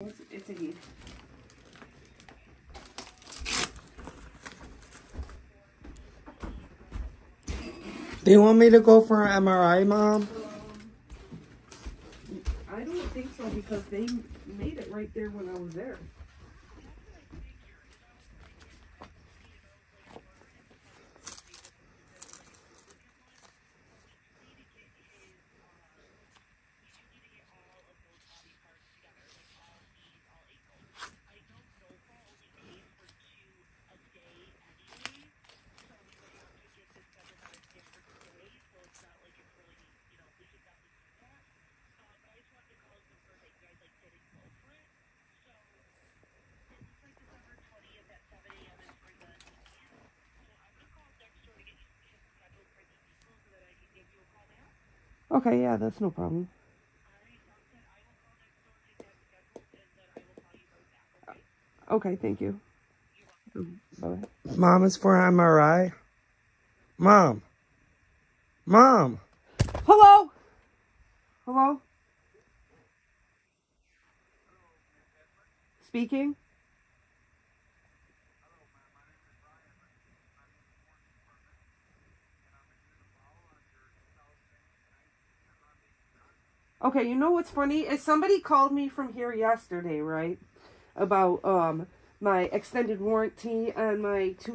It's, it's a he. Do you want me to go for an MRI, Mom? I don't think so because they made it right there when I was there. Okay, yeah, that's no problem. Okay, thank you. Bye. Mom, is for MRI. Mom. Mom. Hello? Hello? Speaking? Okay, you know what's funny? Is somebody called me from here yesterday, right? About um my extended warranty on my two